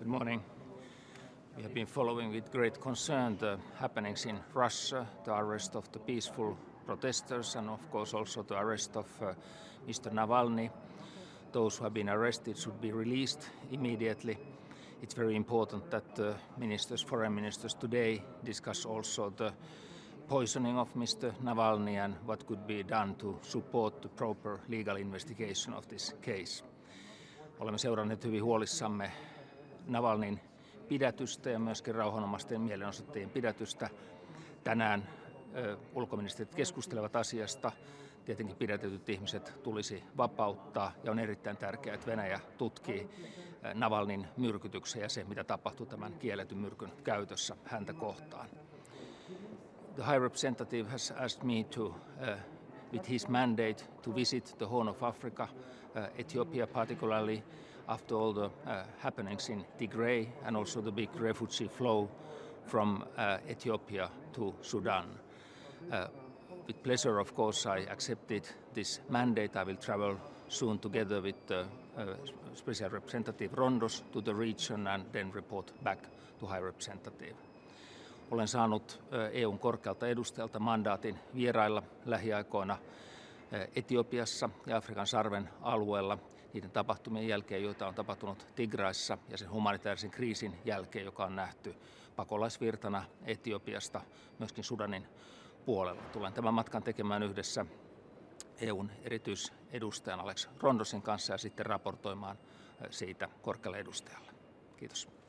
Good morning. We have been following with great concern the happenings in Russia, the arrest of the peaceful protesters, and of course also the arrest of uh, Mr. Navalny. Those who have been arrested should be released immediately. It's very important that the ministers, foreign ministers today discuss also the poisoning of Mr. Navalny and what could be done to support the proper legal investigation of this case. Olemme seuranneet hyvin huolissamme Navalnin pidätystä ja myöskin rauhanomaisten mielenosoittajien pidätystä. Tänään ö, ulkoministerit keskustelevat asiasta. Tietenkin pidätetyt ihmiset tulisi vapauttaa ja on erittäin tärkeää, että Venäjä tutkii Navalnin myrkytyksen ja se, mitä tapahtui tämän kielletyn myrkyn käytössä häntä kohtaan. The High Representative has asked me to, uh, with his mandate, to visit the Horn of Africa, uh, Ethiopia particularly, after all the uh, happenings in Tigray and also the big refugee flow from uh, Ethiopia to Sudan. Uh, with pleasure, of course, I accepted this mandate. I will travel soon together with the Special Representative Rondos to the region and then report back to High Representative. Olen saanut EUn korkealta edustajalta mandaatin vierailla lähiaikoina Etiopiassa ja Afrikan sarven alueella niiden tapahtumien jälkeen, joita on tapahtunut Tigraissa ja sen humanitaarisen kriisin jälkeen, joka on nähty pakolaisvirtana Etiopiasta myöskin Sudanin puolella. Tulen tämän matkan tekemään yhdessä EUn erityisedustajan Alex Rondosin kanssa ja sitten raportoimaan siitä korkealle edustajalle. Kiitos.